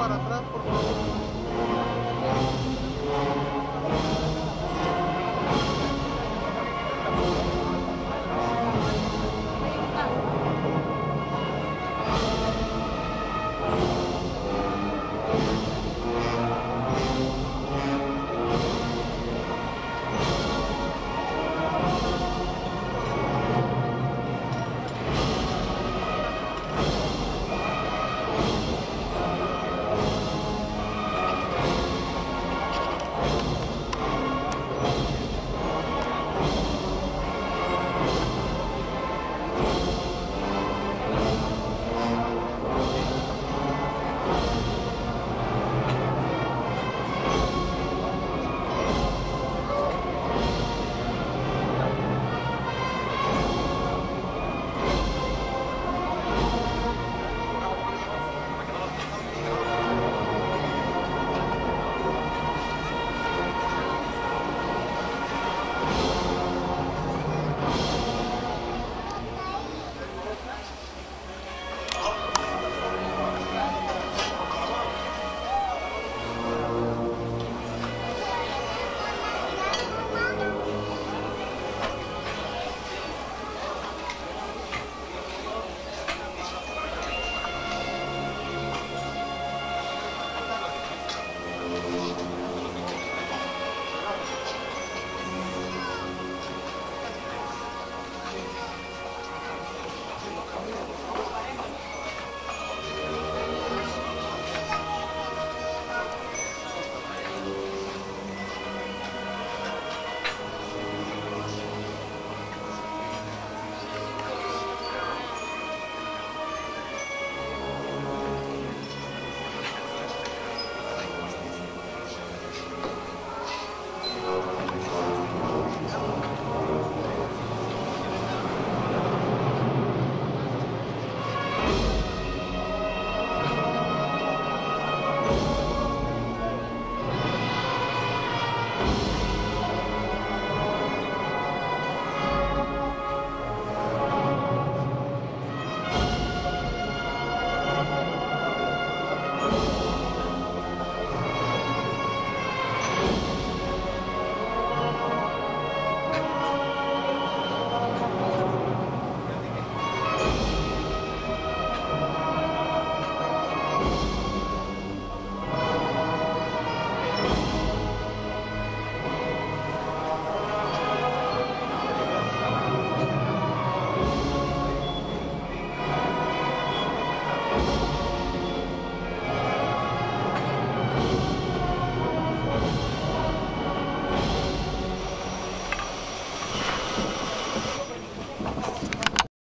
para atrás, por favor.